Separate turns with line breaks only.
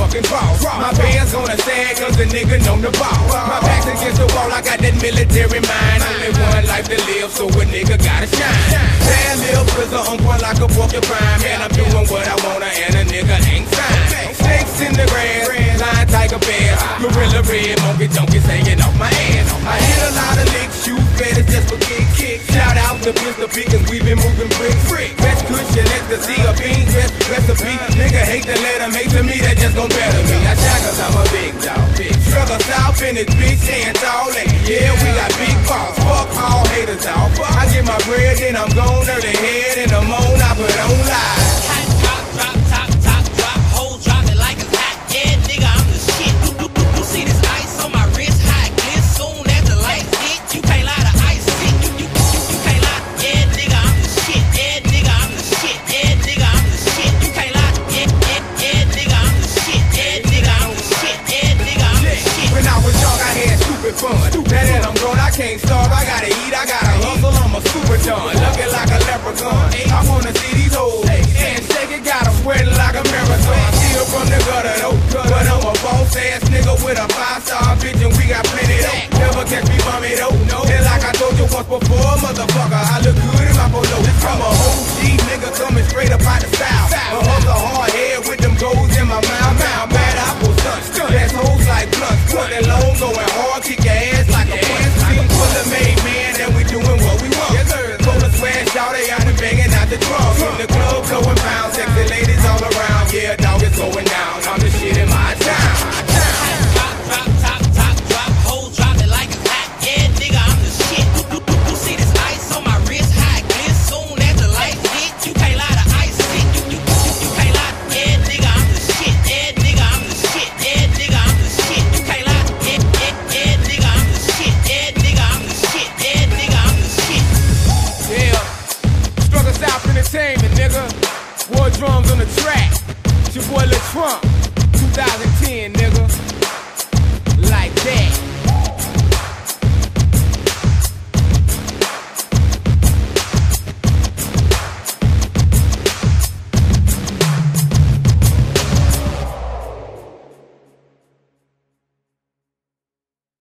Fans gonna sag cause the nigga know the ball. My back's against the wall, I got that military mind. Only one life to live, so a nigga gotta shine. Bad little prison on point like a porcupine. Man, I'm doing what I wanna and a nigga ain't fine. Snakes in the grass, lion, tiger, bear. Gorilla, red, monkey, donkeys hanging off my ass. I hit a lot of licks, shoot better just for kick, kick. Shout out to Mr. We been moving brick, brick. Cushion, ecstasy, a bean, dress, recipe. Nigga hate to let him hate to me, that just gon' better me. I shot cause I'm a big dog, big. Struggle south in his bitch hands all and yeah, we got big balls. Fuck all haters, dog. I get my bread, then I'm head in the moan, I
can't starve, I gotta eat, I gotta hustle, I'm a super don, looking like a leprechaun. I wanna see these hoes, and shake it, got them sweating like a marathon. steal from the gutter though, but I'm a boss ass nigga with a five star bitch, and we got plenty though. Never catch me bumming though, no. And
like I told you once before, motherfucker, I look good in my polo. I'm a OG nigga coming straight up out the side. Come, Wardrumz on the track. It's your boy Lil Trump, 2010.